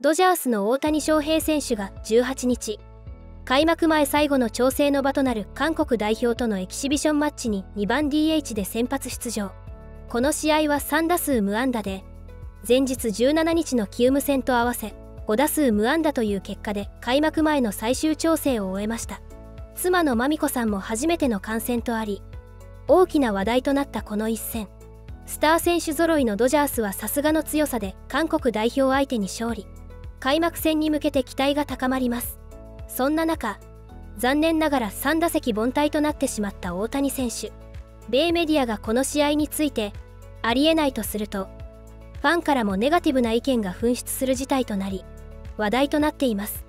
ドジャースの大谷翔平選手が18日開幕前最後の調整の場となる韓国代表とのエキシビションマッチに2番 DH で先発出場。この試合は3打数無安打で前日17日のキウム戦と合わせ5打数無安打という結果で開幕前の最終調整を終えました。妻のまみこさんも初めての観戦とあり大きな話題となったこの一戦。スター選手揃いのドジャースはさすがの強さで韓国代表相手に勝利。開幕戦に向けて期待が高まります。そんな中残念ながら3打席凡退となってしまった大谷選手。米メディアがこの試合についてありえないとするとファンからもネガティブな意見が噴出する事態となり話題となっています。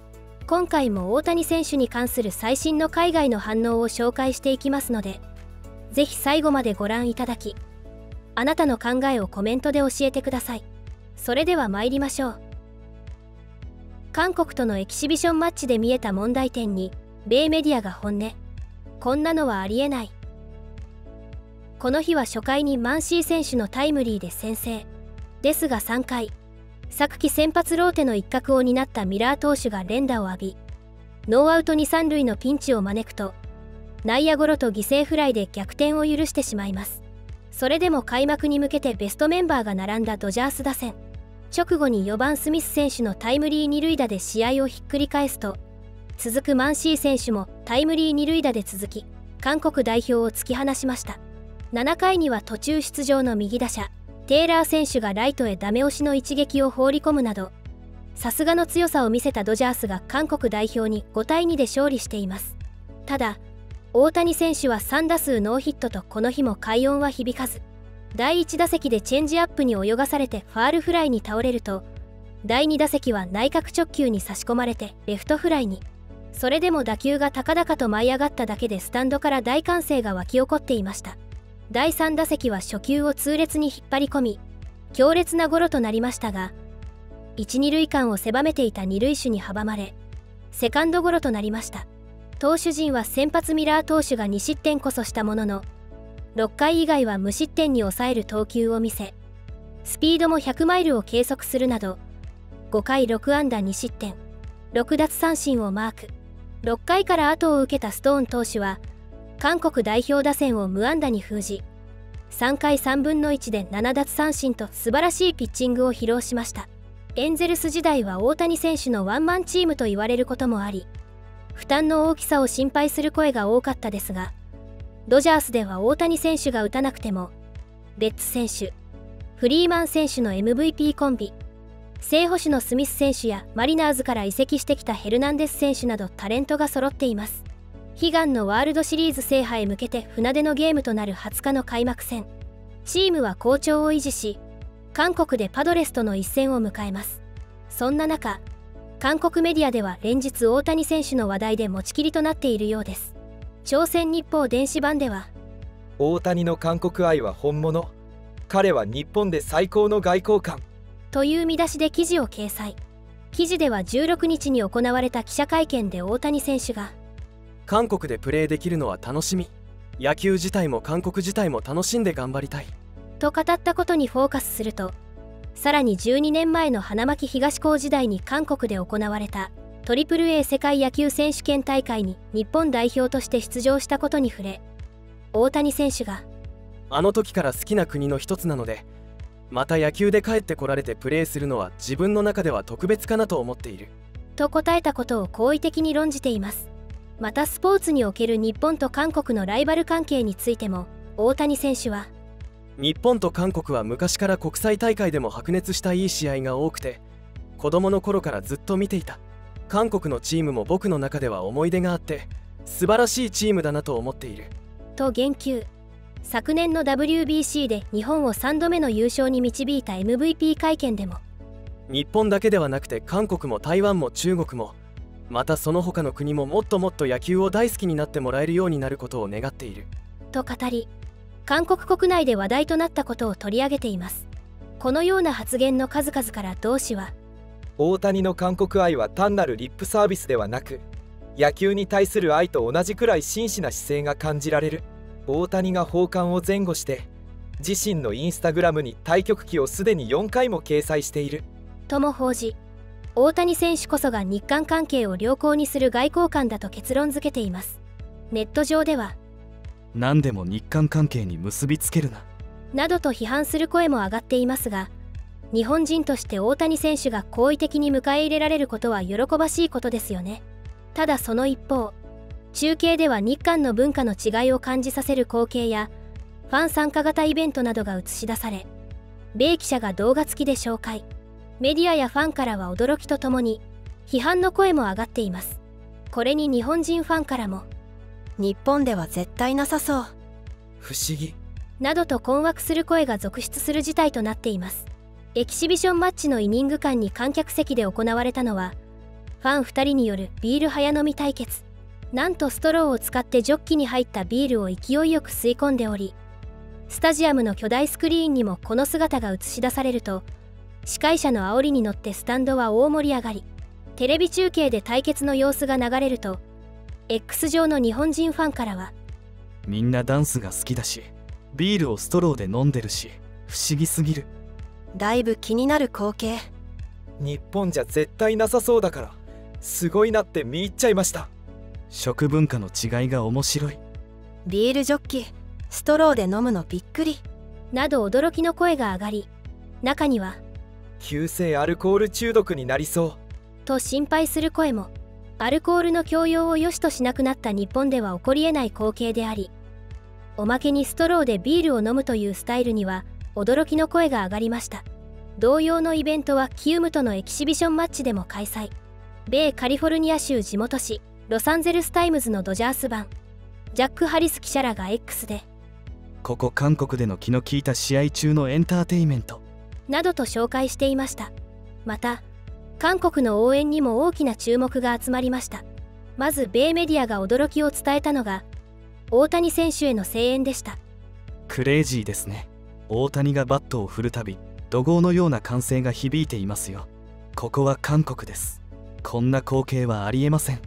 今回も大谷選手に関する最新の海外の反応を紹介していきますので是非最後までご覧いただきあなたの考えをコメントで教えてください。それでは参りましょう。韓国とのエキシビションマッチで見えた問題点に米メディアが本音。こんなのはありえない。この日は初回にマンシー選手のタイムリーで先制。ですが3回昨季先発ローテの一角を担ったミラー投手が連打を浴びノーアウト2、3塁のピンチを招くと内野ゴロと犠牲フライで逆転を許してしまいます。それでも開幕に向けてベストメンバーが並んだドジャース打線。直後に4番スミス選手のタイムリー二塁打で試合をひっくり返すと続くマンシー選手もタイムリー二塁打で続き韓国代表を突き放しました。7回には途中出場の右打者テイラー選手がライトへダメ押しの一撃を放り込むなどさすがの強さを見せたドジャースが韓国代表に5対2で勝利しています。ただ大谷選手は3打数ノーヒットとこの日も快音は響かず第1打席でチェンジアップに泳がされてファールフライに倒れると第2打席は内角直球に差し込まれてレフトフライに。それでも打球が高々と舞い上がっただけでスタンドから大歓声が沸き起こっていました。第3打席は初球を痛烈に引っ張り込み強烈なゴロとなりましたが1、2塁間を狭めていた二塁手に阻まれセカンドゴロとなりました。投手陣は先発ミラー投手が2失点こそしたものの6回以外は無失点に抑える投球を見せスピードも100マイルを計測するなど5回6安打2失点6奪三振をマーク。6回から後を受けたストーン投手は韓国代表打線を無安打に封じ3回3分の1で7奪三振と素晴らしいピッチングを披露しました。エンゼルス時代は大谷選手のワンマンチームと言われることもあり負担の大きさを心配する声が多かったですがドジャースでは大谷選手が打たなくてもレッツ選手フリーマン選手の MVP コンビ正捕手のスミス選手やマリナーズから移籍してきたヘルナンデス選手などタレントが揃っています。悲願のワールドシリーズ制覇へ向けて船出のゲームとなる20日の開幕戦。チームは好調を維持し韓国でパドレスとの一戦を迎えます。そんな中韓国メディアでは連日大谷選手の話題で持ちきりとなっているようです。朝鮮日報電子版では大谷の韓国愛は本物。彼は日本で最高の外交官。という見出しで記事を掲載。記事では16日に行われた記者会見で大谷選手が韓国でプレーできるのは楽しみ。野球自体も韓国自体も楽しんで頑張りたい。と語ったことにフォーカスするとさらに12年前の花巻東高時代に韓国で行われた AAA 世界野球選手権大会に日本代表として出場したことに触れ大谷選手があの時から好きな国の一つなのでまた野球で帰ってこられてプレーするのは自分の中では特別かなと思っている。と答えたことを好意的に論じています。またスポーツにおける日本と韓国のライバル関係についても大谷選手は日本と韓国は昔から国際大会でも白熱したいい試合が多くて子供の頃からずっと見ていた韓国のチームも僕の中では思い出があって素晴らしいチームだなと思っている。と言及。昨年の WBC で日本を3度目の優勝に導いた MVP 会見でも。日本だけではなくて韓国も台湾も中国もまたその他の国ももっともっと野球を大好きになってもらえるようになることを願っている。と語り韓国国内で話題となったことを取り上げています。このような発言の数々から同志は大谷の韓国愛は単なるリップサービスではなく野球に対する愛と同じくらい真摯な姿勢が感じられる。大谷が奉還を前後して自身のインスタグラムに対局記をすでに4回も掲載している。とも報じ大谷選手こそが日韓関係を良好にする外交官だと結論付けています。ネット上では何でも日韓関係に結びつけるな。などと批判する声も上がっていますが日本人として大谷選手が好意的に迎え入れられることは喜ばしいことですよね。ただその一方中継では日韓の文化の違いを感じさせる光景やファン参加型イベントなどが映し出され米記者が動画付きで紹介。メディアやファンからは驚きとともに批判の声も上がっています。これに日本人ファンからも日本では絶対なさそう。不思議。などと困惑する声が続出する事態となっていますエキシビションマッチのイニング間に観客席で行われたのはファン2人によるビール早飲み対決。なんとストローを使ってジョッキに入ったビールを勢いよく吸い込んでおりスタジアムの巨大スクリーンにもこの姿が映し出されると司会者の煽りに乗ってスタンドは大盛り上がりテレビ中継で対決の様子が流れると X 上の日本人ファンからはみんなダンスが好きだしビールをストローで飲んでるし不思議すぎる。だいぶ気になる光景。日本じゃ絶対なさそうだからすごいなって見入っちゃいました。食文化の違いが面白い。ビールジョッキストローで飲むのびっくり。など驚きの声が上がり中には急性アルコール中毒になりそう。と心配する声もアルコールの強要を良しとしなくなった日本では起こりえない光景でありおまけにストローでビールを飲むというスタイルには驚きの声が上がりました。同様のイベントはキウムとのエキシビションマッチでも開催。米カリフォルニア州地元紙ロサンゼルス・タイムズのドジャース版。ジャック・ハリス記者らが X で。ここ韓国での気の利いた試合中のエンターテイメント。などと紹介していました。また韓国の応援にも大きな注目が集まりました。まず米メディアが驚きを伝えたのが大谷選手への声援でした。クレイジーですね大谷がバットを振るたび怒号のような歓声が響いていますよ。ここは韓国です。こんな光景はありえません。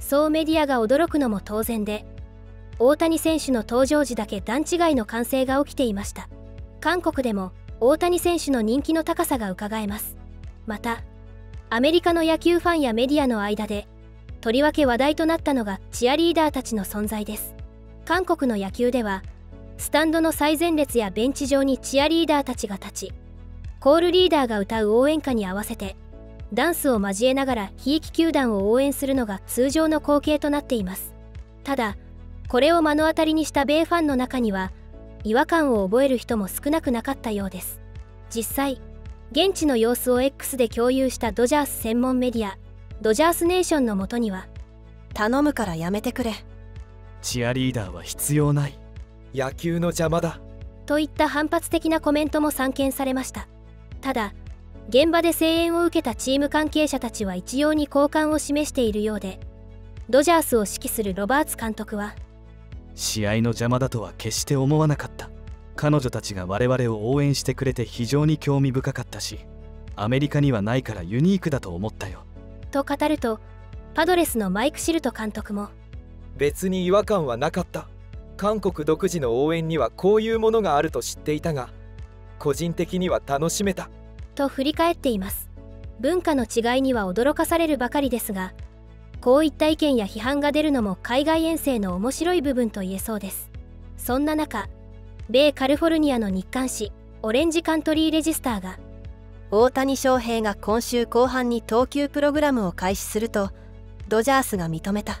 そうメディアが驚くのも当然で大谷選手の登場時だけ段違いの歓声が起きていました。韓国でも大谷選手の人気の高さがうかがえます。またアメリカの野球ファンやメディアの間でとりわけ話題となったのがチアリーダーたちの存在です。韓国の野球ではスタンドの最前列やベンチ上にチアリーダーたちが立ちコールリーダーが歌う応援歌に合わせてダンスを交えながらひいき球団を応援するのが通常の光景となっています。ただこれを目の当たりにした米ファンの中には違和感を覚える人も少なくなかったようです。実際現地の様子を X で共有したドジャース専門メディアドジャースネーションのもとには頼むからやめてくれ。チアリーダーは必要ない。野球の邪魔だ。といった反発的なコメントも散見されました。ただ現場で声援を受けたチーム関係者たちは一様に好感を示しているようでドジャースを指揮するロバーツ監督は試合の邪魔だとは決して思わなかった。彼女たちが我々を応援してくれて非常に興味深かったしアメリカにはないからユニークだと思ったよ。と語るとパドレスのマイク・シルト監督も別に違和感はなかった韓国独自の応援にはこういうものがあると知っていたが個人的には楽しめた。と振り返っています。文化の違いには驚かされるばかりですがこういった意見や批判が出るのも海外遠征の面白い部分と言えそうです。そんな中米カリフォルニアの日刊紙オレンジカントリーレジスターが大谷翔平が今週後半に投球プログラムを開始するとドジャースが認めた。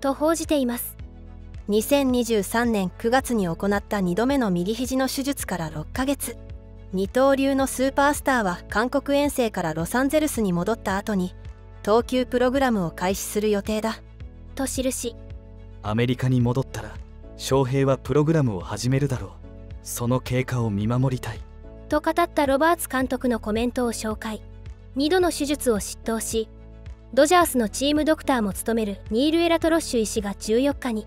と報じています2023年9月に行った2度目の右肘の手術から6ヶ月二刀流のスーパースターは韓国遠征からロサンゼルスに戻った後に投球プログラムを開始する予定だ。と印アメリカに戻ったら翔平はプログラムを始めるだろう。その経過を見守りたい。と語ったロバーツ監督のコメントを紹介。2度の手術を執刀しドジャースのチームドクターも務めるニール・エラトロッシュ医師が14日に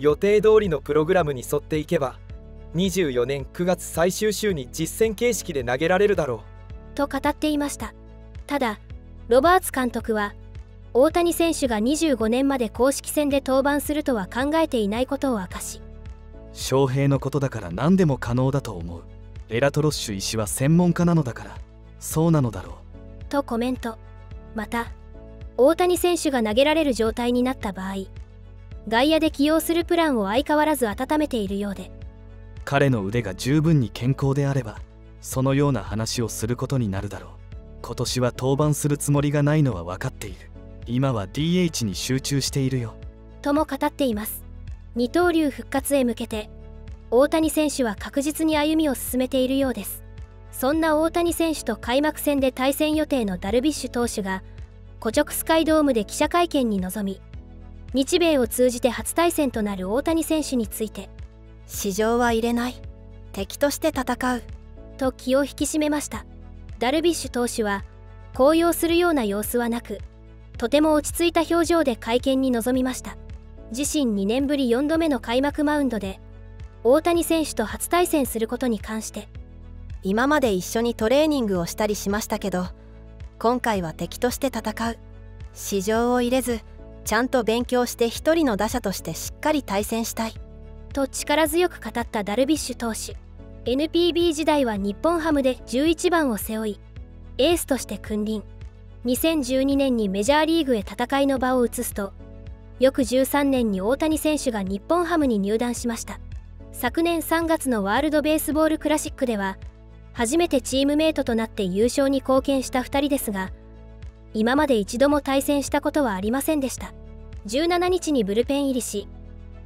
予定通りのプログラムに沿っていけば24年9月最終週に実戦形式で投げられるだろう。と語っていました。ただロバーツ監督は大谷選手が25年まで公式戦で登板するとは考えていないことを明かし翔平のことだから何でも可能だと思う。エラトロッシュ医師は専門家なのだからそうなのだろう。とコメント。また大谷選手が投げられる状態になった場合外野で起用するプランを相変わらず温めているようで。彼の腕が十分に健康であればそのような話をすることになるだろう。今年は登板するつもりがないのは分かっている。今は DH に集中しているよ。とも語っています。二刀流復活へ向けて大谷選手は確実に歩みを進めているようです。そんな大谷選手と開幕戦で対戦予定のダルビッシュ投手が古直スカイドームで記者会見に臨み日米を通じて初対戦となる大谷選手について市場は入れない。敵として戦う。と気を引き締めました。ダルビッシュ投手は高揚するような様子はなくとても落ち着いた表情で会見に臨みました。自身2年ぶり4度目の開幕マウンドで大谷選手と初対戦することに関して今まで一緒にトレーニングをしたりしましたけど今回は敵として戦う。市場を入れずちゃんと勉強して一人の打者としてしっかり対戦したい。と力強く語ったダルビッシュ投手。NPB 時代は日本ハムで11番を背負いエースとして君臨。2012年にメジャーリーグへ戦いの場を移すと翌13年に大谷選手が日本ハムに入団しました。昨年3月のワールドベースボールクラシックでは初めてチームメイトとなって優勝に貢献した2人ですが今まで一度も対戦したことはありませんでした。17日にブルペン入りし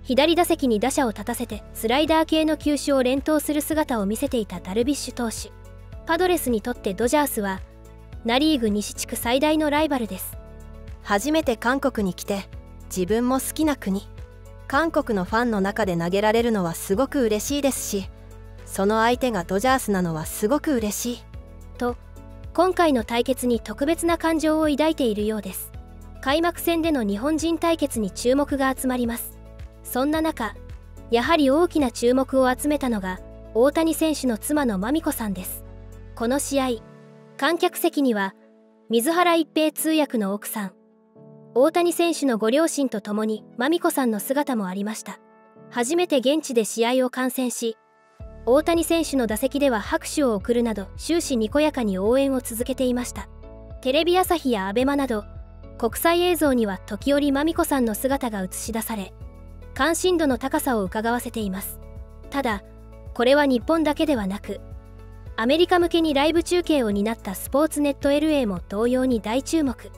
左打席に打者を立たせてスライダー系の球種を連投する姿を見せていたダルビッシュ投手。パドレスにとってドジャースはナ・リーグ西地区最大のライバルです。初めて韓国に来て自分も好きな国。韓国のファンの中で投げられるのはすごく嬉しいですしその相手がドジャースなのはすごく嬉しい。と今回の対決に特別な感情を抱いているようです。開幕戦での日本人対決に注目が集まります。そんな中やはり大きな注目を集めたのが大谷選手の妻の真美子さんです。この試合観客席には水原一平通訳の奥さん大谷選手のご両親と共に真美子さんの姿もありました。初めて現地で試合を観戦し大谷選手の打席では拍手を送るなど終始にこやかに応援を続けていました。テレビ朝日や ABEMA など国際映像には時折真美子さんの姿が映し出され関心度の高さを伺わせています。ただこれは日本だけではなくアメリカ向けにライブ中継を担ったスポーツネット LA も同様に大注目。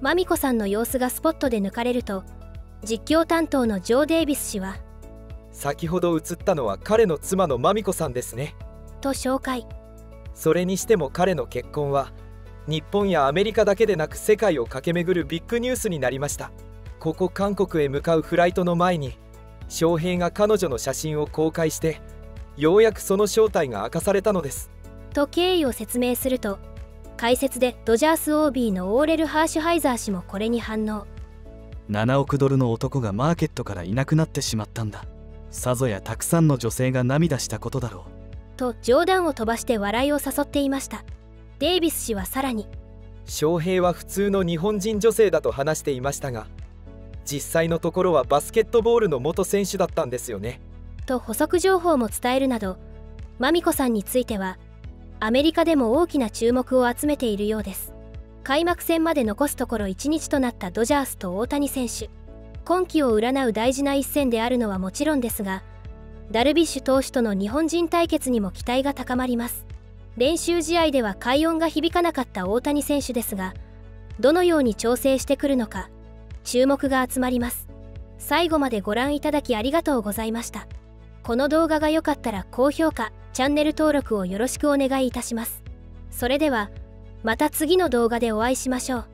マミコさんの様子がスポットで抜かれると実況担当のジョー・デイビス氏は先ほど映ったのは彼の妻のマミコさんですね。と紹介。それにしても彼の結婚は日本やアメリカだけでなく世界を駆け巡るビッグニュースになりました。ここ韓国へ向かうフライトの前に翔平が彼女の写真を公開してようやくその正体が明かされたのです。と経緯を説明すると解説でドジャース OB のオーレル・ハーシュハイザー氏もこれに反応。7億ドルの男がマーケットからいなくなってしまったんださぞやたくさんの女性が涙したことだろう。と冗談を飛ばして笑いを誘っていました。デイビス氏はさらに。翔平は普通の日本人女性だと話していましたが実際のところはバスケットボールの元選手だったんですよね。と補足情報も伝えるなどマミコさんについてはアメリカでも大きな注目を集めているようです。開幕戦まで残すところ1日となったドジャースと大谷選手今季を占う大事な一戦であるのはもちろんですがダルビッシュ投手との日本人対決にも期待が高まります。練習試合では快音が響かなかった大谷選手ですがどのように調整してくるのか注目が集まります。最後までご覧いただきありがとうございました。この動画が良かったら高評価チャンネル登録をよろしくお願いいたします。それではまた次の動画でお会いしましょう。